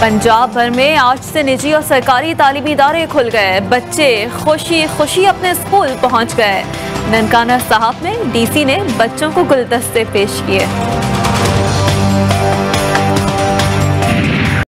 पंजाब भर में आज से निजी और सरकारी तालीमी इदारे खुल गए। बच्चे खुशी खुशी अपने स्कूल पहुँच गए। ननकाना साहब में डीसी ने बच्चों को गुलदस्ते पेश किए।